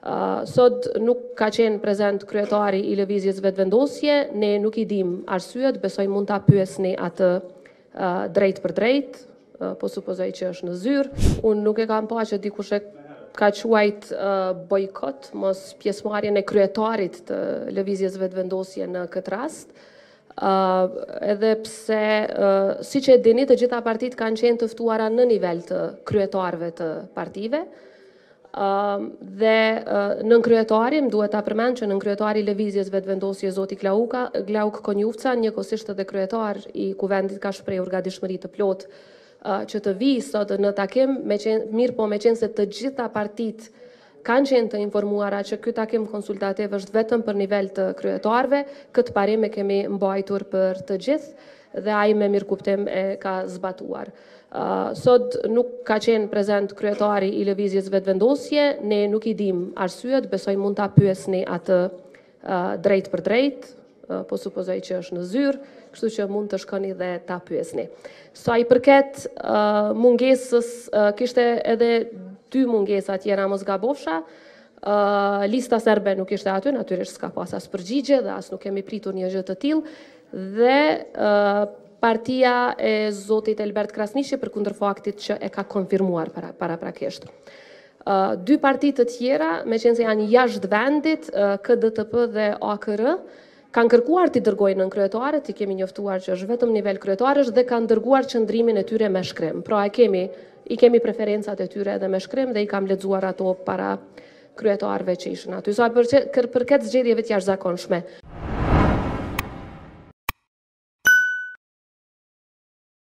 Sot nuk ka qenë prezent kryetari i Lëvizjes Vetëvendosje, ne nuk i dimë arsyet, besoj mund ta pyesni atë drejtpërdrejt, po supozoj që është në zyrë. Unë nuk e kam pa që dikush e ka quajt bojkot mospjesëmarrjen e kryetarit të Lëvizjes Vetëvendosje në këtë rast. Edhe pse siç e dini të gjitha partitë kanë qenë të ftuara në nivel të kryetarëve të partive. dhe nënkryetarin, duhet ta përmend që nënkryetari i Lëvizjes Vetëvendosje Zoti Glauka, Glauk Konjufca, njëkohësisht edhe kryetar i Kuvendit ka shprehur gatishmëri të plotë që të vijë sot në takim, mirëpo meqenëse të gjitha partitë kanë qenë të informuara që ky takim konsultativ është vetëm për nivel të kryetarëve, këtë parim e kemi mbajtur për të gjithë dhe ai me mirëkuptim e ka zbatuar. Sot nuk ka qenë prezent kryetari i Lëvizjes Vetëvendosje, ne nuk i dimë arsyet, besoj mund ta pyesni atë drejtpërdrejt, po supozoj që është në zyrë, kështu që mund të shkoni dhe ta pyesni. Sa i përket mungesës, kishte edhe dy mungesa tjera mos gabofsha, lista serbe nuk ishte aty, natyrisht s'ka pas as përgjigje dhe as nuk kemi pritur një gjë të tillë, Dhe partia e zotit Elbert Krasniqi përkundër faktit që e ka konfirmuar para, para paraprakisht. Dy parti të tjera, meqenëse janë jashtë vendit, KDTP dhe AKR, kanë kërkuar t'i dërgojnë nënkryetarët, i kemi njoftuar që është vetëm nivel kryetarësh dhe kanë dërguar qëndrimin e tyre me shkrim. Pra e kemi, i kemi preferencat e tyre edhe me shkrim dhe i kam lexuar ato para kryetarëve që ishin aty. Sa përket zgjedhjeve të jashtëzakonshme.